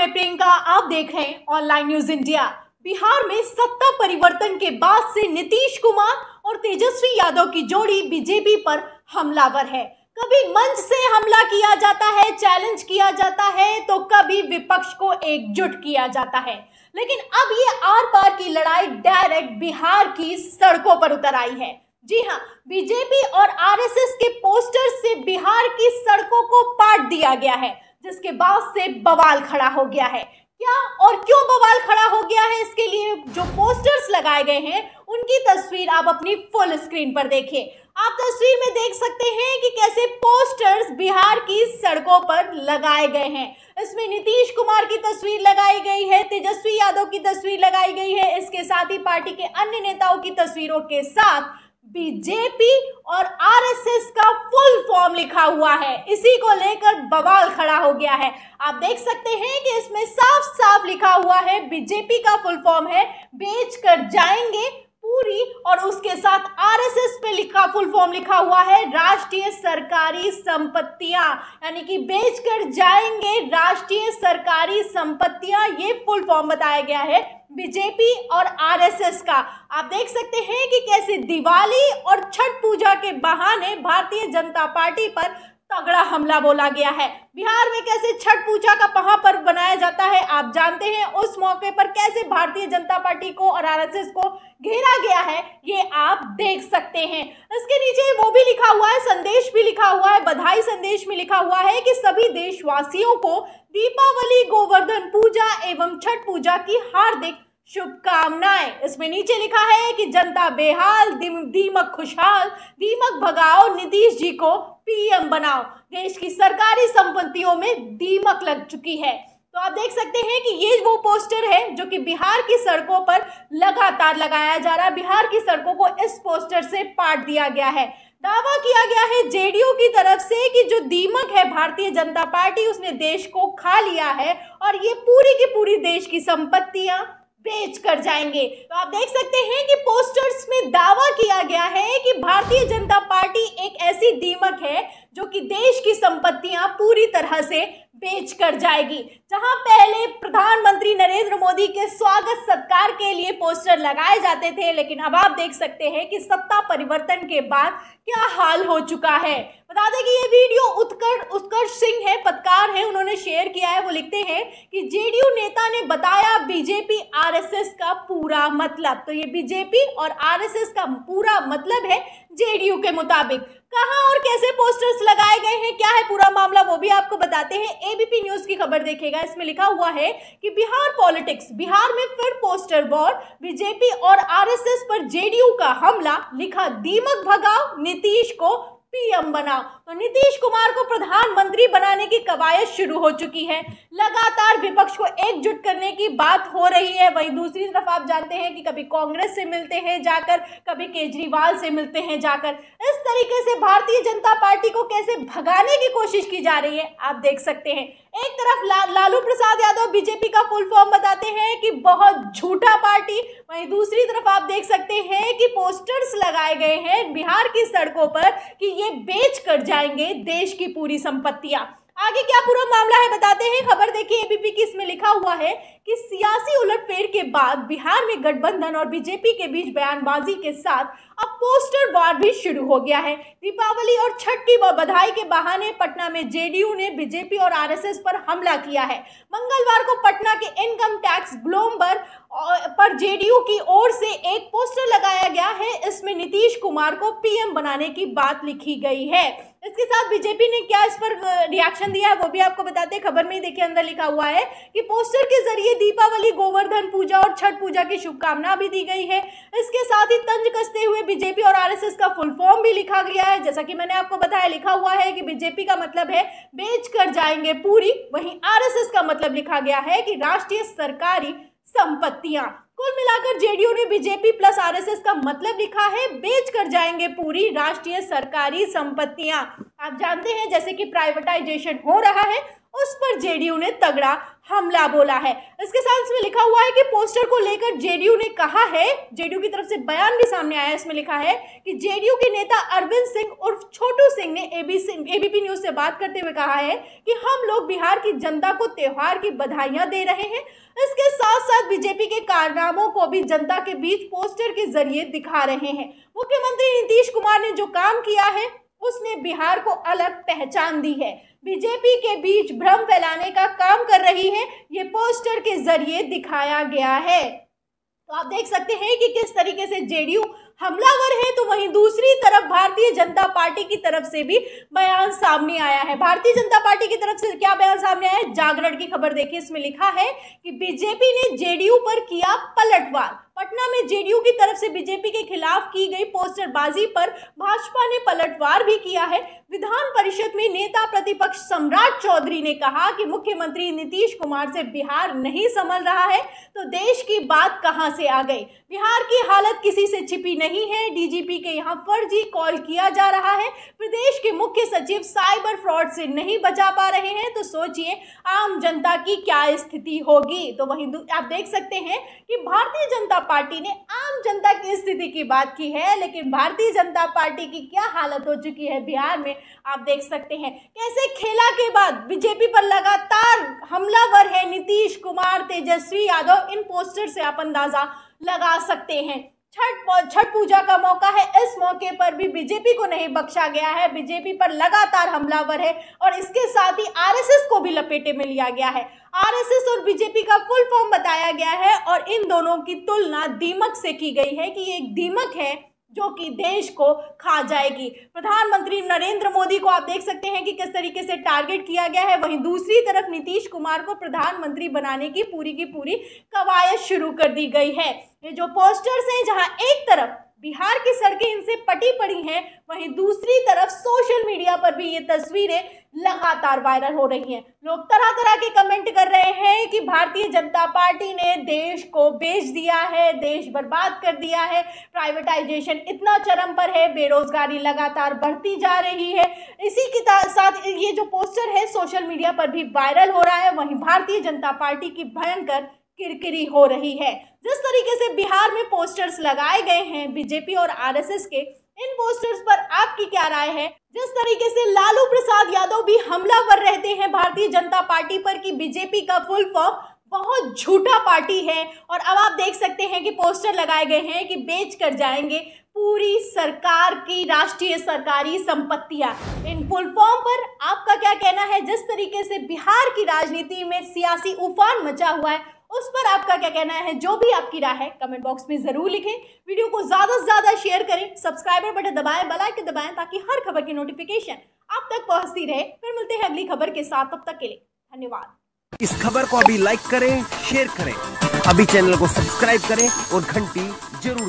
मैं प्रियंका, आप देख रहे हैं ऑनलाइन न्यूज़ इंडिया बिहार में सत्ता परिवर्तन के बाद से नीतीश कुमार और तेजस्वी यादव की जोड़ी बीजेपी पर हमलावर है। कभी मंच से हमला किया जाता है चैलेंज किया जाता है तो कभी विपक्ष को एकजुट किया जाता है। लेकिन अब ये आर पार की लड़ाई डायरेक्ट बिहार की सड़कों पर उतर आई है। जी हाँ बीजेपी और आरएसएस के पोस्टर से बिहार की सड़कों को पाट दिया गया है। जिसके बाद से बवाल खड़ा हो गया है। क्या और क्यों बवाल खड़ा हो गया है? इसके लिए जो पोस्टर्स लगाए गए हैं, उनकी तस्वीर आप अपनी फुल स्क्रीन पर देखिए। आप तस्वीर में देख सकते हैं कि कैसे पोस्टर्स बिहार की सड़कों पर लगाए गए हैं। इसमें नीतीश कुमार की तस्वीर लगाई गई है, तेजस्वी यादव की तस्वीर लगाई गई है। इसके साथ ही पार्टी के अन्य नेताओं की तस्वीरों के साथ बीजेपी और आरएसएस का फुल फॉर्म लिखा हुआ है। इसी को लेकर बवाल खड़ा हो गया है। आप देख सकते हैं कि इसमें साफ़ साफ़ लिखा हुआ है, बीजेपी का फुल फॉर्म है बेच कर जाएँगे पूरी और उसके साथ आरएसएस पे लिखा फुल फॉर्म लिखा हुआ है, राष्ट्रीय सरकारी संपत्तियाँ। यानी कि बेच कर जाएँगे राष्ट्रीय सरकारी संपत्तियाँ, ये फुल फॉर्म बताया गया है बीजेपी और आरएसएस का। आप देख सकते हैं कि कैसे दिवाली और छठ पूजा के बहाने भारतीय जनता पार्टी पर तगड़ा हमला बोला गया है। बिहार में कैसे छठ पूजा का महापर्व बनाया जाता है, आप जानते हैं, उस मौके पर कैसे भारतीय जनता पार्टी को और आरएसएस को घेरा गया है, ये आप देख सकते हैं। इसके नीचे वो भी लिखा हुआ है, संदेश भी लिखा हुआ है, बधाई संदेश में लिखा हुआ है कि सभी देशवासियों को दीपावली, गोवर्धन पूजा एवं छठ पूजा की हार्दिक शुभकामनाएँ। इसमें नीचे लिखा है कि जनता बेहाल दीमक खुशहाल, दीमक भगाओ, नीतीश जी को पीएम बनाओ। देश की सरकारी संपत्तियों में दीमक लग चुकी है। तो आप देख सकते हैं कि ये वो पोस्टर है जो कि बिहार की सड़कों पर लगातार लगाया जा रहा है। बिहार की सड़कों को इस पोस्टर से पाट दिया गया है। दावा किया गया है जेडीयू की तरफ़ से कि जो दीमक है, भारतीय जनता पार्टी उसने देश को खा लिया है और ये पूरी की पूरी देश की संपत्तियाँ बेच कर जाएँगे। तो आप देख सकते हैं कि पोस्टर्स में दावा किया गया है कि भारतीय जनता पार्टी एक ऐसी दीमक है जो कि देश की संपत्तियाँ पूरी तरह से बेच कर जाएगी। जहाँ पहले प्रधानमंत्री नरेंद्र मोदी के स्वागत सत्कार के लिए पोस्टर लगाए जाते थे, लेकिन अब आप देख सकते हैं कि सत्ता परिवर्तन के बाद क्या हाल हो चुका है। बता दें कि ये वीडियो उत्कर्ष उत्कर्ष सिंह है, पत्रकार है, उन्होंने शेयर किया है। वो लिखते हैं कि जेडीयू नेता ने बताया, बीजेपी आरएसएस का पूरा मतलब। तो ये बीजेपी और आरएसएस का पूरा मतलब है जेडीयू के मुताबिक। कहाँ और कैसे पोस्टर्स लगाए गए हैं। क्या है पूरा मामला, वो भी आपको बताते हैं। एबीपी न्यूज़ की खबर देखेगा इसमें लिखा हुआ है कि बिहार पॉलिटिक्स, बिहार में फिर पोस्टर वॉर। बीजेपी और आरएसएस पर जेडीयू का हमला, लिखा दीमक भगाओ नीतीश को पीएम बना। तो नीतीश कुमार को प्रधानमंत्री बनाने की कवायद शुरू हो चुकी है। लगातार विपक्ष को एकजुट करने की बात हो रही है। वहीं दूसरी तरफ़ आप जानते हैं कि कभी कांग्रेस से मिलते हैं जाकर, कभी केजरीवाल से मिलते हैं जाकर। इस तरीके से भारतीय जनता पार्टी को कैसे भगाने की कोशिश की जा रही है, आप देख सकते हैं। एक तरफ़ ला, लालू प्रसाद यादव बीजेपी का फुल फॉर्म बताते हैं कि बहुत झूठा पार्टी वहीं दूसरी तरफ़ आप देख सकते हैं कि पोस्टर्स लगाए गए हैं बिहार की सड़कों पर कि ये बेच कर जाएँगे देश की पूरी संपत्तियाँ। आगे क्या पूरा मामला है बताते हैं। खबर देखिए एबीपी की इसमें लिखा हुआ है कि सियासी उलटफेर के बाद बिहार में गठबंधन और बीजेपी के बीच बयानबाजी के साथ अब पोस्टर वार भी शुरू हो गया है। दीपावली और छठ की बधाई के बहाने पटना में जेडीयू ने बीजेपी और आरएसएस पर हमला किया है। मंगलवार को पटना के इनकम टैक्स ग्लोम्बर पर जेडीयू की ओर से एक पोस्टर लगाया गया है। इसमें नीतीश कुमार को पीएम बनाने की बात लिखी गई है। इसके साथ बीजेपी ने क्या इस पर रिएक्शन दिया है वो भी आपको बताते हैं। खबर में ही देखिए, अंदर लिखा हुआ है कि पोस्टर के ज़रिए दीपावली, गोवर्धन पूजा और छठ पूजा की शुभकामना भी दी गई है। इसके साथ ही तंज कसते हुए बीजेपी और आरएसएस का फुल फॉर्म भी लिखा गया है। जैसा कि मैंने आपको बताया, लिखा हुआ है कि बीजेपी का मतलब है बेच कर जाएँगे पूरी। वहीं आरएसएस का मतलब लिखा गया है कि राष्ट्रीय सरकारी संपत्तियाँ। कुल मिलाकर जेडीयू ने बीजेपी प्लस आरएसएस का मतलब लिखा है बेच कर जाएँगे पूरी राष्ट्रीय सरकारी संपत्तियाँ। आप जानते हैं, जैसे कि प्राइवेटाइजेशन हो रहा है, उस पर जेडीयू ने तगड़ा हमला बोला है। इसके साथ इसमें लिखा हुआ है कि पोस्टर को लेकर जेडीयू ने कहा है, जेडीयू की तरफ़ से बयान भी सामने आया इसमें लिखा है कि जेडीयू के नेता अरविंद सिंह उर्फ़ छोटू सिंह ने एबीसी एबीपी न्यूज़ से बात करते हुए कहा है कि हम लोग बिहार की जनता को त्योहार की बधाइयाँ दे रहे हैं। इसके साथ साथ बीजेपी के कारनामों को भी जनता के बीच पोस्टर के ज़रिए दिखा रहे हैं। मुख्यमंत्री नीतीश कुमार ने जो काम किया है उसने बिहार को अलग पहचान दी है। बीजेपी के बीच भ्रम फैलाने का काम कर रही है, ये पोस्टर के ज़रिए दिखाया गया है। तो आप देख सकते हैं कि किस तरीके से जेडीयू हमलावर है तो वहीं दूसरी तरफ़ भारतीय जनता पार्टी की तरफ़ से भी बयान सामने आया है। भारतीय जनता पार्टी की तरफ़ से क्या बयान सामने आया है? जागरण की खबर देखिए, इसमें लिखा है कि बीजेपी ने जेडीयू पर किया पलटवार। पटना में जेडीयू की तरफ़ से बीजेपी के खिलाफ की गई पोस्टरबाजी पर भाजपा ने पलटवार भी किया है। विधान परिषद में नेता प्रतिपक्ष सम्राट चौधरी ने कहा कि मुख्यमंत्री नीतीश कुमार से बिहार नहीं संभल रहा है तो देश की बात कहाँ से आ गई? बिहार की हालत किसी से छिपी नहीं है। डीजीपी के यहाँ फर्जी कॉल किया जा रहा है। प्रदेश के मुख्य सचिव साइबर फ्रॉड से नहीं बचा पा रहे हैं तो सोचिए आम जनता की क्या स्थिति होगी? तो वही आप देख सकते हैं कि भारतीय जनता पार्टी ने आम जनता की स्थिति की बात की है, लेकिन भारतीय जनता पार्टी की क्या हालत हो चुकी है बिहार में? आप देख सकते हैं। कैसे खेला के बाद बीजेपी पर लगातार हमलावर है नीतीश कुमार, तेजस्वी यादव, इन पोस्टर से आप अंदाज़ा लगा सकते हैं। छठ छठ पूजा का मौका है। इस मौके पर भी बीजेपी को नहीं बख्शा गया है। बीजेपी पर लगातार हमलावर है और इसके साथ ही आरएसएस को भी लपेटे में लिया गया है। आरएसएस और बीजेपी का फुल फॉर्म बताया गया है और इन दोनों की तुलना दीमक से की गई है कि एक दीमक है जो कि देश को खा जाएगी। प्रधानमंत्री नरेंद्र मोदी को आप देख सकते हैं कि किस तरीके से टारगेट किया गया है। वहीं दूसरी तरफ़ नीतीश कुमार को प्रधानमंत्री बनाने की पूरी की पूरी कवायद शुरू कर दी गई है। ये जो पोस्टर्स हैं, जहाँ एक तरफ़ बिहार की सड़कें इनसे पटी पड़ी हैं, वहीं दूसरी तरफ़ सोशल मीडिया पर भी ये तस्वीरें लगातार वायरल हो रही हैं। लोग तरह तरह के कमेंट कर रहे हैं कि भारतीय जनता पार्टी ने देश को बेच दिया है, देश बर्बाद कर दिया है प्राइवेटाइजेशन इतना चरम पर है, बेरोजगारी लगातार बढ़ती जा रही है। इसी के साथ ये जो पोस्टर है सोशल मीडिया पर भी वायरल हो रहा है, वहीं भारतीय जनता पार्टी की भयंकर किरकिरी हो रही है। जिस तरीके से बिहार में पोस्टर्स लगाए गए हैं बीजेपी और आरएसएस के, इन पोस्टर्स पर आपकी क्या राय है? जिस तरीके से लालू प्रसाद यादव भी हमलावर रहते हैं, भारतीय जनता पार्टी पर कि बीजेपी का फुल फॉर्म बहुत झूठा पार्टी है। और अब आप देख सकते हैं कि पोस्टर लगाए गए हैं कि बेच कर जाएँगे पूरी सरकार की राष्ट्रीय सरकारी संपत्तियाँ। इन फुल फॉर्म पर आपका क्या कहना है? जिस तरीके से बिहार की राजनीति में सियासी उफान मचा हुआ है उस पर आपका क्या कहना है? जो भी आपकी राय है कमेंट बॉक्स में ज़रूर लिखें। वीडियो को ज़्यादा से ज़्यादा शेयर करें। सब्सक्राइबर बटन दबाएँ बेल दबाएँ ताकि हर खबर की नोटिफिकेशन आप तक पहुँचती रहे। फिर मिलते हैं अगली खबर के साथ। तब तक के लिए धन्यवाद। इस खबर को अभी लाइक करें शेयर करें। अभी चैनल को सब्सक्राइब करें और घंटी ज़रूर